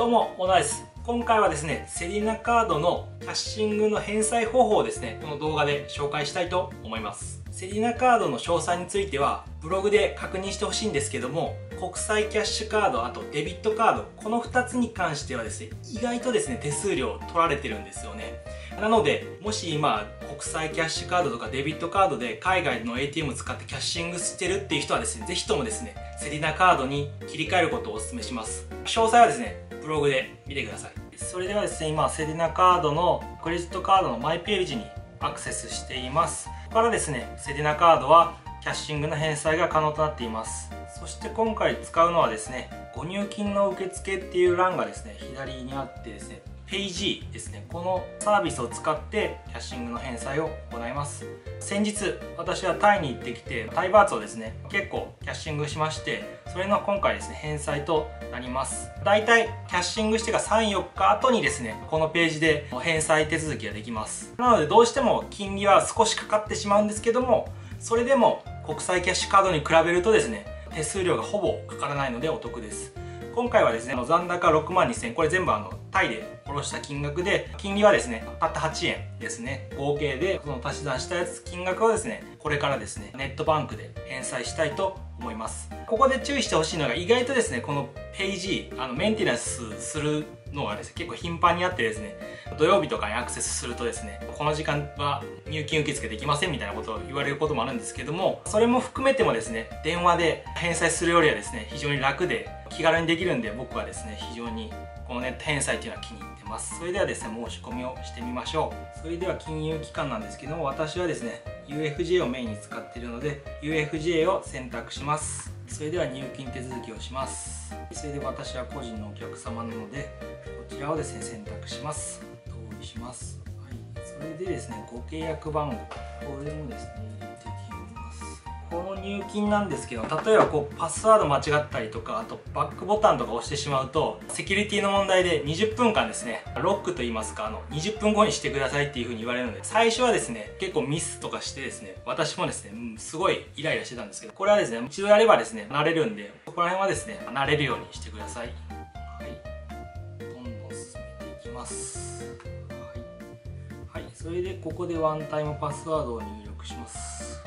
どうも、小田です。今回はですね、セリナカードのキャッシングの返済方法をですね、この動画で紹介したいと思います。セリナカードの詳細については、ブログで確認してほしいんですけども、国際キャッシュカード、あとデビットカード、この2つに関してはですね、意外とですね、手数料取られてるんですよね。なので、もし今、国際キャッシュカードとかデビットカードで海外の ATM 使ってキャッシングしてるっていう人はですね、ぜひともですね、セリナカードに切り替えることをお勧めします。詳細はですね、ブログで見てください。それではですね、今、セリナカードのクレジットカードのマイページにアクセスしています。ここからですね、セリナカードはキャッシングの返済が可能となっています。そして今回使うのはですね、ご入金の受付っていう欄がですね、左にあってですね、ペイジーですね。このサービスを使ってキャッシングの返済を行います。先日私はタイに行ってきてタイバーツをですね結構キャッシングしましてそれの今回ですね返済となります。だいたいキャッシングしてから34日後にですねこのページで返済手続きができます。なのでどうしても金利は少しかかってしまうんですけどもそれでも国際キャッシュカードに比べるとですね手数料がほぼかからないのでお得です。今回はですね残高6万2000これ全部あのタイで下ろした金額で金利はですねたった8円ですね。合計でその足し算したやつ金額をですねこれからですねネットバンクで返済したいと思います。ここで注意してほしいのが意外とですねこのページあのメンテナンスするのがですね結構頻繁にあってですね土曜日とかにアクセスするとですねこの時間は入金受付できませんみたいなことを言われることもあるんですけどもそれも含めてもですね電話で返済するよりはですね非常に楽で気軽にできるんで僕はですね非常にこのネット返済っていうのは気に入ってます。それではですね申し込みをしてみましょう。それでは金融機関なんですけども私はですね UFJ をメインに使っているので UFJ を選択します。それでは入金手続きをします。それで私は個人のお客様なのでこちらをですね選択します。同意します。はい。それでですねご契約番号これも入金なんですけど例えばこうパスワード間違ったりとかあとバックボタンとか押してしまうとセキュリティの問題で20分間ですねロックと言いますかあの20分後にしてくださいっていう風に言われるので最初はですね結構ミスとかしてですね私もですね、うん、すごいイライラしてたんですけどこれはですね一度やればですね慣れるんでここら辺はですね慣れるようにしてください。はい。どんどん進めていきます。はい、はい、それでここでワンタイムパスワードを入力します。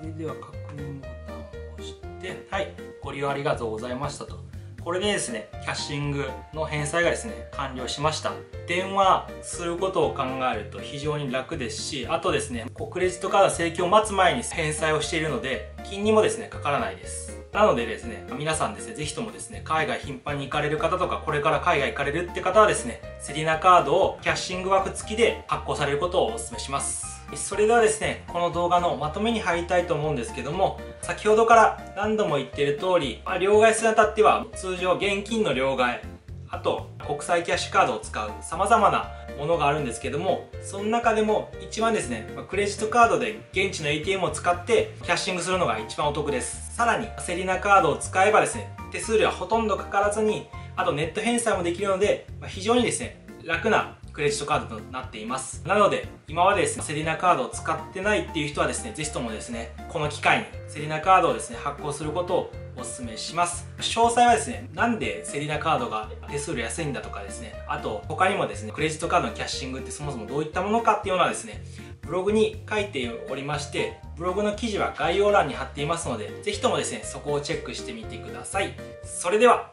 それでは確認ボタンを押してはいご利用ありがとうございましたと。これでですねキャッシングの返済がですね完了しました。電話することを考えると非常に楽ですしあとですねクレジットカード請求を待つ前に返済をしているので金にもですねかからないです。なのでですね、皆さんですね、ぜひともですね、海外頻繁に行かれる方とか、これから海外行かれるって方はですね、セリナカードをキャッシング枠付きで発行されることをお勧めします。それではですね、この動画のまとめに入りたいと思うんですけども、先ほどから何度も言っている通り、まあ、両替するにあたっては、通常現金の両替、あと国際キャッシュカードを使う様々なものがあるんですけども、その中でも一番ですね、クレジットカードで現地の ATM を使ってキャッシングするのが一番お得です。さらに、セリナカードを使えばですね、手数料はほとんどかからずに、あとネット返済もできるので、非常にですね、楽なクレジットカードとなっています。なので今までですねセリナカードを使ってないっていう人はですねぜひともですねこの機会にセリナカードをですね発行することをお勧めします。詳細はですねなんでセリナカードが手数料安いんだとかですねあと他にもですねクレジットカードのキャッシングってそもそもどういったものかっていうのはですねブログに書いておりましてブログの記事は概要欄に貼っていますのでぜひともですねそこをチェックしてみてください。それでは